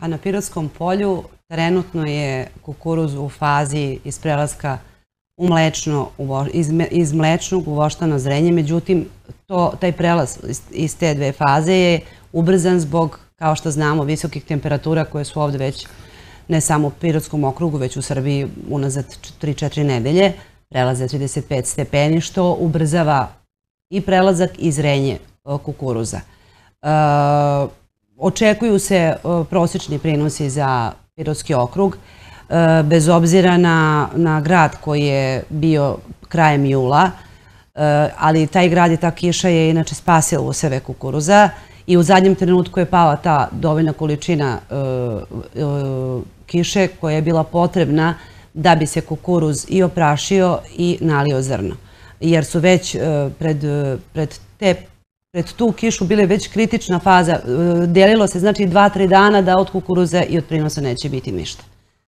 A na Pirotskom polju trenutno je kukuruz u fazi iz prelaska u mlečno, iz, iz mlečnog u voštano zrenje, međutim to, taj prelaz iz, te dve faze je ubrzan zbog, kao što znamo, visokih temperatura koje su ovde već ne samo u Pirotskom okrugu, već u Srbiji unazad 3-4 nedelje, prelaze 35 stepeni, što ubrzava i prelazak i zrenje kukuruza. E, očekuju se e, prosječni prinosi za Pirotski okrug, e, bez obzira na, na grad koji je bio krajem jula, ali taj grad i ta kiša je inače spasila useve kukuruza i u zadnjem trenutku je pala ta dovoljna količina kiše koja je bila potrebna da bi se kukuruz i oprašio i nalio zrno. Jer su već pred, pred te pred tu kišu bile već kritična faza. E, delilo se znači dva, tri dana da od kukuruze i od prinosa neće biti ništa.